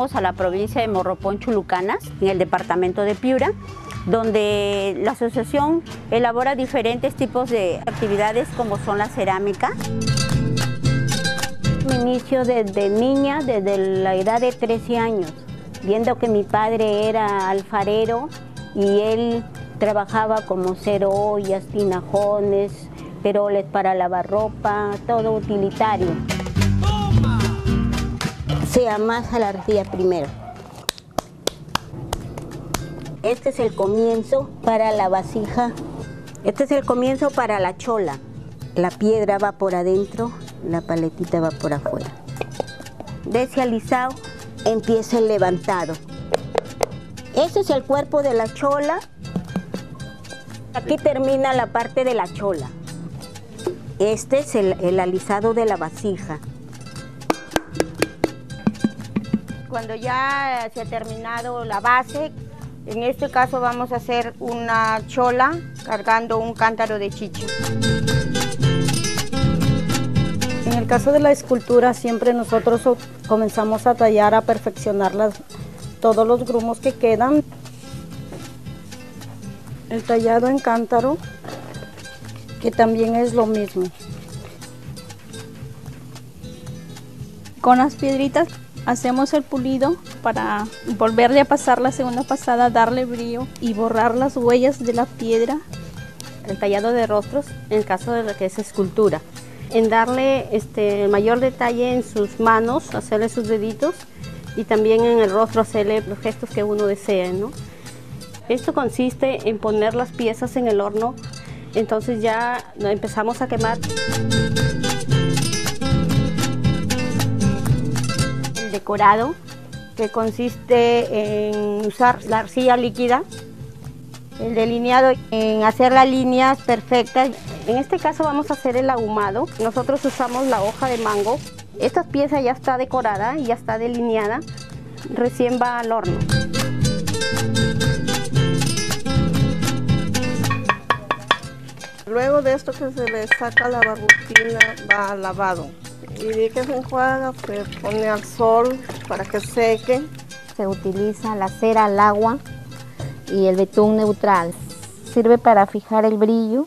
Pertenecemos a la provincia de Morropón, Chulucanas, en el departamento de Piura, donde la asociación elabora diferentes tipos de actividades como son la cerámica. Mi inicio desde niña, desde la edad de 13 años, viendo que mi padre era alfarero y él trabajaba como cero ollas, tinajones, peroles para lavar ropa, todo utilitario. Se amasa la primero. Este es el comienzo para la vasija. Este es el comienzo para la chola. La piedra va por adentro, la paletita va por afuera. De alisado empieza el levantado. Este es el cuerpo de la chola. Aquí termina la parte de la chola. Este es el alisado de la vasija. Cuando ya se ha terminado la base, en este caso vamos a hacer una chola cargando un cántaro de chicha. En el caso de la escultura siempre nosotros comenzamos a tallar, a perfeccionar las, todos los grumos que quedan. El tallado en cántaro, que también es lo mismo. Con las piedritas hacemos el pulido para volverle a pasar la segunda pasada, darle brillo y borrar las huellas de la piedra. El tallado de rostros en el caso de lo que es escultura. En darle este, mayor detalle en sus manos, hacerle sus deditos y también en el rostro hacerle los gestos que uno desee. ¿no? Esto consiste en poner las piezas en el horno, entonces ya empezamos a quemar. Decorado que consiste en usar la arcilla líquida, el delineado en hacer las líneas perfectas. En este caso vamos a hacer el ahumado. Nosotros usamos la hoja de mango. Esta pieza ya está decorada, ya está delineada, recién va al horno. Luego de esto que se le saca la barbutina va lavado y de que se enjuaga se pone al sol para que seque. Se utiliza la cera al agua y el betún neutral. Sirve para fijar el brillo.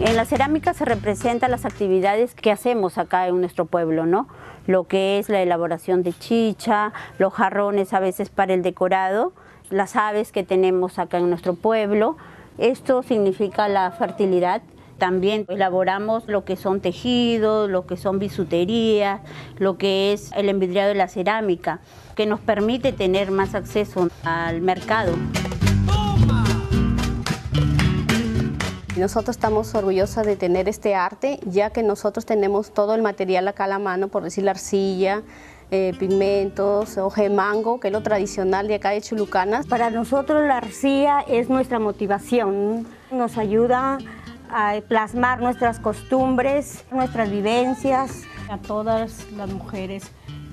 En la cerámica se representan las actividades que hacemos acá en nuestro pueblo, ¿no? Lo que es la elaboración de chicha, los jarrones a veces para el decorado, las aves que tenemos acá en nuestro pueblo, esto significa la fertilidad. También elaboramos lo que son tejidos, lo que son bisuterías, lo que es el envidriado de la cerámica, que nos permite tener más acceso al mercado. Nosotros estamos orgullosas de tener este arte, ya que nosotros tenemos todo el material acá a la mano, por decir la arcilla, eh, pigmentos, hoja de mango, que es lo tradicional de acá de Chulucanas. Para nosotros la arcilla es nuestra motivación, nos ayuda a plasmar nuestras costumbres, nuestras vivencias. A todas las mujeres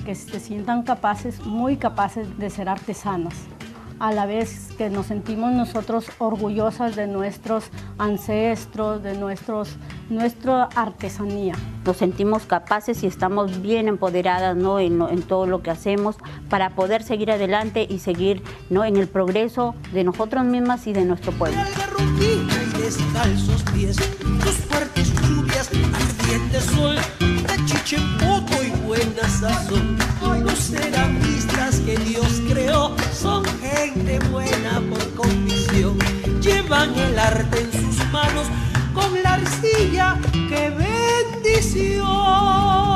que se sientan capaces, muy capaces de ser artesanas a la vez que nos sentimos nosotros orgullosas de nuestros ancestros, de nuestros, nuestra artesanía. Nos sentimos capaces y estamos bien empoderadas ¿no? en, en, todo lo que hacemos para poder seguir adelante y seguir ¿no? en el progreso de nosotros mismas y de nuestro pueblo. descalzos pies, tus fuertes lluvias, ardiente sol, tachiche poco y buena sazón. Los que Dios buena por convicción, llevan el arte en sus manos con la arcilla, que bendición.